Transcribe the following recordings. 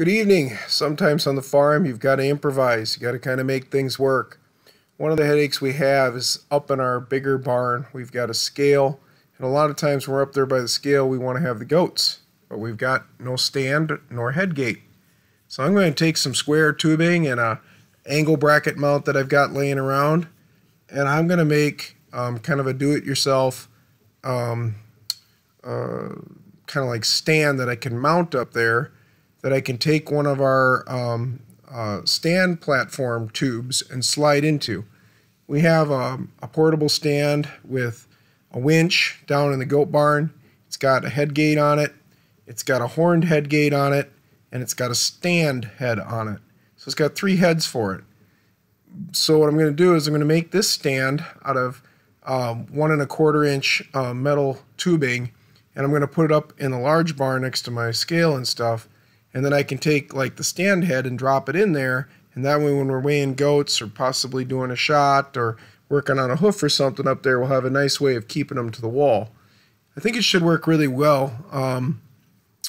Good evening. Sometimes on the farm, you've got to improvise. You got to kind of make things work. One of the headaches we have is up in our bigger barn. We've got a scale, and a lot of times we're up there by the scale, we want to have the goats, but we've got no stand nor head gate. So I'm going to take some square tubing and a angle bracket mount that I've got laying around, and I'm going to make um, kind of a do-it-yourself um, uh, kind of like stand that I can mount up there that I can take one of our um, uh, stand platform tubes and slide into. We have a, a, portable stand with a winch down in the goat barn. It's got a head gate on it. It's got a horned head gate on it, and it's got a stand head on it. So it's got three heads for it. So what I'm going to do is I'm going to make this stand out of um, one and a quarter inch uh, metal tubing, and I'm going to put it up in the large barn next to my scale and stuff and then I can take like the stand head and drop it in there. And that way when we're weighing goats or possibly doing a shot or working on a hoof or something up there we'll have a nice way of keeping them to the wall. I think it should work really well. Um,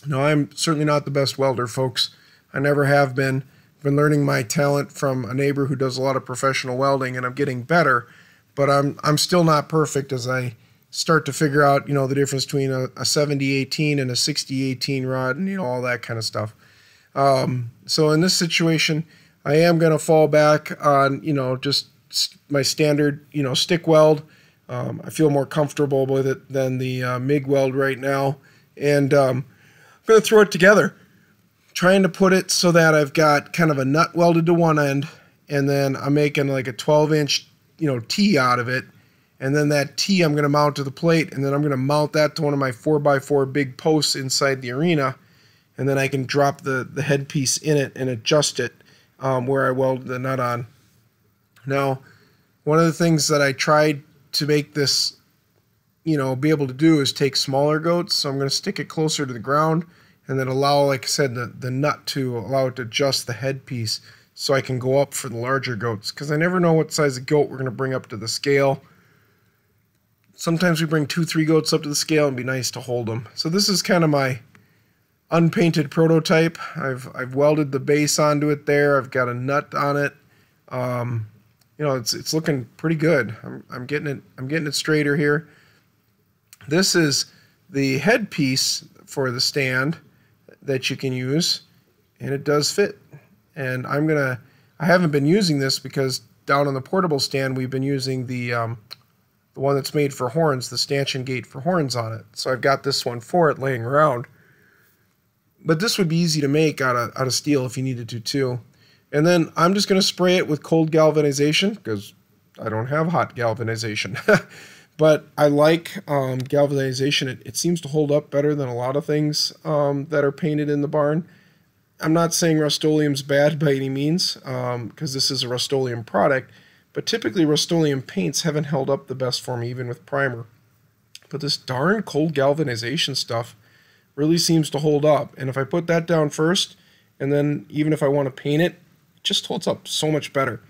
no I'm certainly not the best welder folks. I never have been. I've been learning my talent from a neighbor who does a lot of professional welding and I'm getting better but I'm I'm still not perfect as I start to figure out, you know, the difference between a, a 70-18 and a 60-18 rod and, you know, all that kind of stuff. Um, so in this situation, I am going to fall back on, you know, just my standard, you know, stick weld. Um, I feel more comfortable with it than the uh, MIG weld right now. And um, I'm going to throw it together, trying to put it so that I've got kind of a nut welded to one end, and then I'm making like a 12 inch, you know, T out of it and then that T I'm going to mount to the plate, and then I'm going to mount that to one of my 4x4 big posts inside the arena, and then I can drop the, the headpiece in it and adjust it um, where I weld the nut on. Now, one of the things that I tried to make this, you know, be able to do is take smaller goats, so I'm going to stick it closer to the ground, and then allow, like I said, the, the nut to allow it to adjust the headpiece so I can go up for the larger goats, because I never know what size of goat we're going to bring up to the scale Sometimes we bring two, three goats up to the scale and be nice to hold them. So this is kind of my unpainted prototype. I've, I've welded the base onto it there. I've got a nut on it. Um, you know, it's, it's looking pretty good. I'm, I'm getting it, I'm getting it straighter here. This is the headpiece for the stand that you can use and it does fit. And I'm gonna, I haven't been using this because down on the portable stand, we've been using the um, the one that's made for horns, the stanchion gate for horns on it. So I've got this one for it laying around. But this would be easy to make out of, out of steel if you needed to too. And then I'm just going to spray it with cold galvanization because I don't have hot galvanization. but I like um, galvanization. It, it, seems to hold up better than a lot of things um, that are painted in the barn. I'm not saying Rust-Oleum's bad by any means because um, this is a Rust-Oleum product but typically Rust-Oleum paints haven't held up the best for me even with primer. But this darn cold galvanization stuff really seems to hold up. And if I put that down first, and then even if I want to paint it, it just holds up so much better.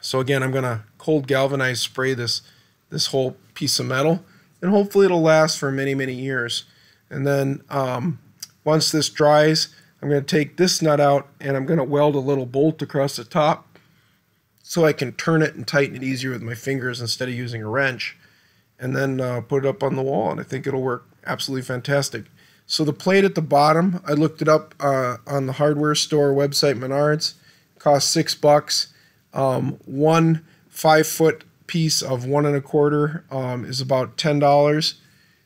So again, I'm going to cold galvanize spray this, this whole piece of metal, and hopefully it'll last for many, many years. And then um, once this dries, I'm going to take this nut out and I'm going to weld a little bolt across the top so I can turn it and tighten it easier with my fingers instead of using a wrench and then uh, put it up on the wall and I think it'll work absolutely fantastic. So the plate at the bottom, I looked it up uh, on the hardware store website Menards, cost six bucks. Um, one five foot piece of one and a quarter um, is about ten dollars.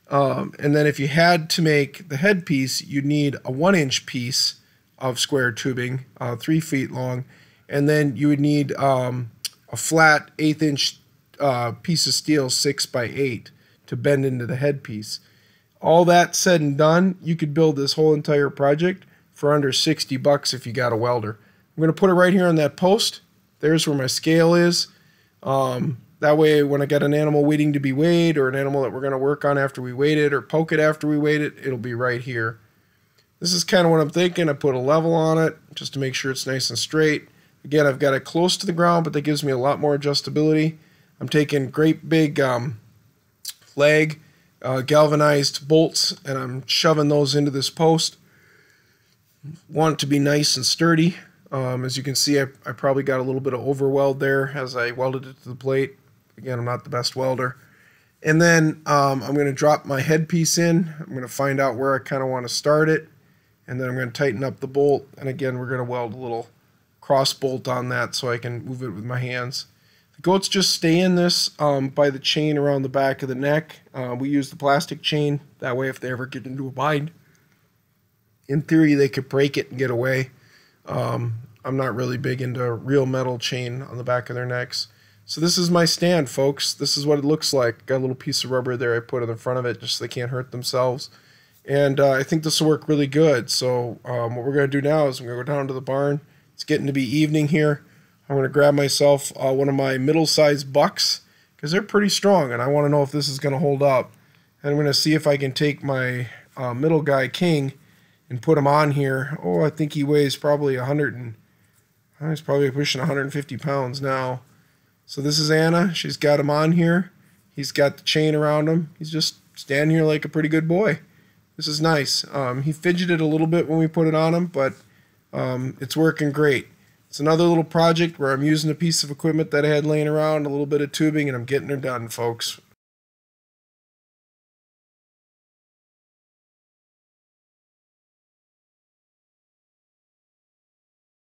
Um, and then if you had to make the headpiece, you'd need a one inch piece of square tubing, uh, three feet long, and then you would need um, a flat eighth inch uh, piece of steel, six by eight, to bend into the headpiece. All that said and done, you could build this whole entire project for under 60 bucks if you got a welder. I'm going to put it right here on that post. There's where my scale is. Um, that way, when I get an animal waiting to be weighed or an animal that we're going to work on after we weight it or poke it after we weight it, it'll be right here. This is kind of what I'm thinking. I put a level on it just to make sure it's nice and straight. Again, I've got it close to the ground, but that gives me a lot more adjustability. I'm taking great big um, uh, galvanized bolts and I'm shoving those into this post. want it to be nice and sturdy. Um, as you can see, I, I probably got a little bit of overweld there as I welded it to the plate. Again, I'm not the best welder. And then um, I'm going to drop my headpiece in. I'm going to find out where I kind of want to start it. And then I'm going to tighten up the bolt. And again, we're going to weld a little cross bolt on that so I can move it with my hands. The goats just stay in this um, by the chain around the back of the neck. Uh, we use the plastic chain. That way, if they ever get into a bind, in theory, they could break it and get away. Um, I'm not really big into real metal chain on the back of their necks. So this is my stand, folks. This is what it looks like. Got a little piece of rubber there I put in the front of it just so they can't hurt themselves. And uh, I think this will work really good. So um, what we're going to do now is I'm going to go down to the barn. It's getting to be evening here. I'm going to grab myself uh, one of my middle-sized bucks because they're pretty strong, and I want to know if this is going to hold up. And I'm going to see if I can take my uh, middle guy, King, and put him on here. Oh, I think he weighs probably 100 and he's probably pushing 150 pounds now. So this is Anna. She's got him on here. He's got the chain around him. He's just standing here like a pretty good boy. This is nice. Um, he fidgeted a little bit when we put it on him, but um, it's working great. It's another little project where I'm using a piece of equipment that I had laying around, a little bit of tubing, and I'm getting her done, folks.